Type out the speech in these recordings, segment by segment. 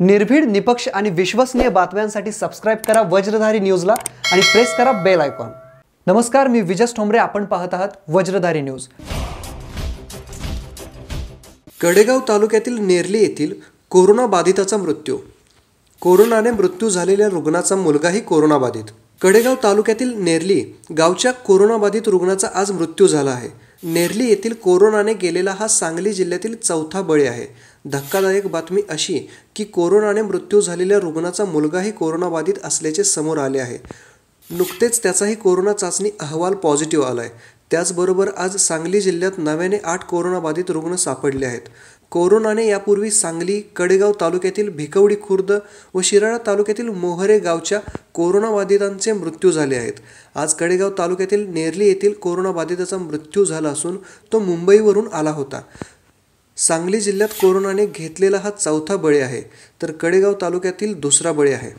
निर्भीड निपक्ष आणि विश्वसनीय बातम्यांसाठी सबस्क्राईब करा वज्रधारी न्यूजला आणि प्रेस करा बेल आयकॉन नमस्कार मी विजस ठोंबरे. आपण पाहत आहात वज्रधारी न्यूज. कडेगाव तालुक्यातील नेरली येथील कोरोना बाधिताचा मृत्यू. कोरोनाने मृत्यू झालेल्या रुग्णाचा मुलगाही कोरोनाबाधित. कडेगाव तालुक्यातील नेरली गावच्या कोरोनाबाधित रुग्णाचा आज मृत्यू झाला आहे. नेरली येथील कोरोनाने गेलेला हा सांगली जिल्ह्यातील चौथा बळी आहे. धक्कादायक बातमी अशी की कोरोनाने मृत्यू झालेल्या रुग्णाचा मुलगाही कोरोनाबाधित असल्याचे समोर आले आहे. नुकतेच त्याचाही कोरोना चाचणी अहवाल पॉझिटिव्ह आलाय. त्याचबरोबर आज सांगली जिल्ह्यात नव्याने आठ कोरोनाबाधित रुग्ण सापडले आहेत. कोरोनाने यापूर्वी सांगली कडेगाव तालुक्यातील भिकवडी खुर्द व शिराळा तालुक्यातील मोहरे गावच्या कोरोनाबाधितांचे मृत्यू झाले आहेत. आज कडेगाव तालुक्यातील नेरली येथील कोरोनाबाधिताचा मृत्यू झाला असून तो मुंबईवरून आला होता. सांगली जिल्ह्यात कोरोनाने घेतलेला हा चौथा बळी आहे. तर कडेगाव तालुक्यातील दुसरा बळी आहे.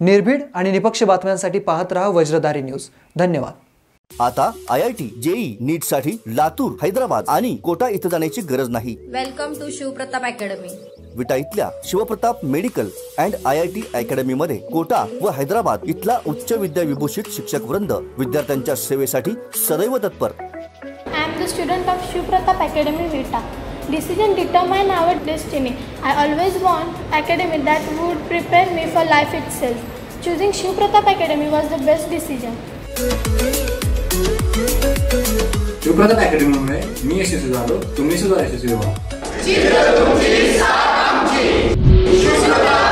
निर्भीड आणि निपक्ष बातम्यांसाठी पाहत रहा वज्रधारी न्यूज. धन्यवाद. आता आय आय टी जेई नीटसाठी लातूर हैदराबाद आणि कोटा इथं जाण्याची गरज नाही. Welcome to Shivpratap academy Vita इथल्या Shivpratap medical and I I T academy मध्ये कोटा व हैदराबाद इथला उच्च विद्या विभूषित शिक्षक वृंद विद्यार्थ्यांच्या सेवेसाठी सदैव तत्पर. I am the student of Shivpratap academy Vita decision determine our destiny I always want academy that would prepare me for life itself choosing Shivpratap academy was the best decision Shivpratap अकॅडमीमुळे मी यशस्वी झालो तुम्ही सुद्धा यशस्वी व्हा しい